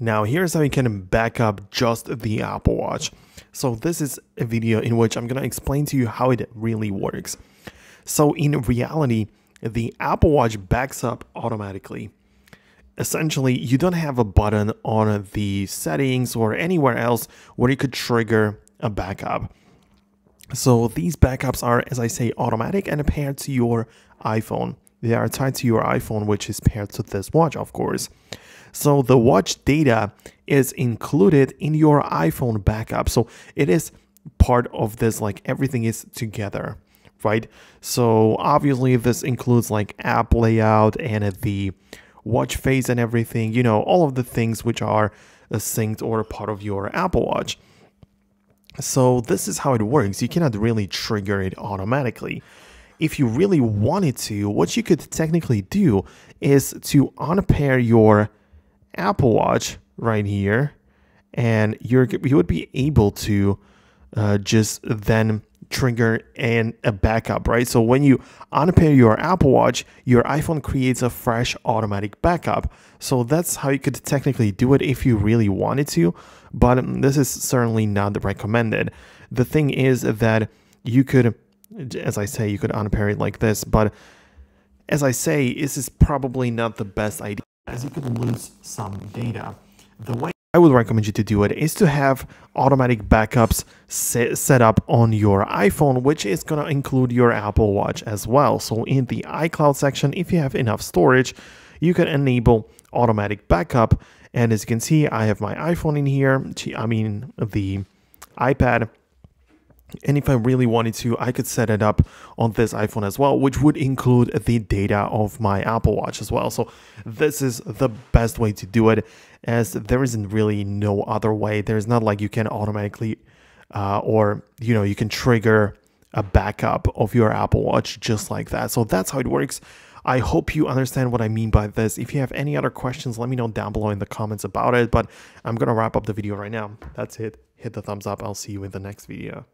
Now here's how you can back up just the Apple Watch. So this is a video in which I'm going to explain to you how it really works. So in reality, the Apple Watch backs up automatically. Essentially, you don't have a button on the settings or anywhere else where you could trigger a backup. So these backups are, as I say, automatic and paired to your iPhone. They are tied to your iPhone, which is paired to this watch, of course. So the watch data is included in your iPhone backup. So it is part of this, like everything is together, right? So obviously this includes like app layout and the watch face and everything, you know, all of the things which are synced or part of your Apple Watch. So this is how it works. You cannot really trigger it automatically. If you really wanted to, what you could technically do is to unpair your Apple Watch right here, and you're you would be able to uh, just then trigger and a backup, right? So when you unpair your Apple Watch, your iPhone creates a fresh automatic backup. So that's how you could technically do it if you really wanted to, but this is certainly not recommended. The thing is that you could, as I say, you could unpair it like this, but as I say, this is probably not the best idea as you could lose some data. The way I would recommend you to do it is to have automatic backups set, set up on your iPhone, which is going to include your Apple Watch as well. So in the iCloud section, if you have enough storage, you can enable automatic backup. And as you can see, I have my iPhone in here. I mean, the iPad and if I really wanted to, I could set it up on this iPhone as well, which would include the data of my Apple Watch as well. So this is the best way to do it as there isn't really no other way. There's not like you can automatically uh, or, you know, you can trigger a backup of your Apple Watch just like that. So that's how it works. I hope you understand what I mean by this. If you have any other questions, let me know down below in the comments about it. But I'm going to wrap up the video right now. That's it. Hit the thumbs up. I'll see you in the next video.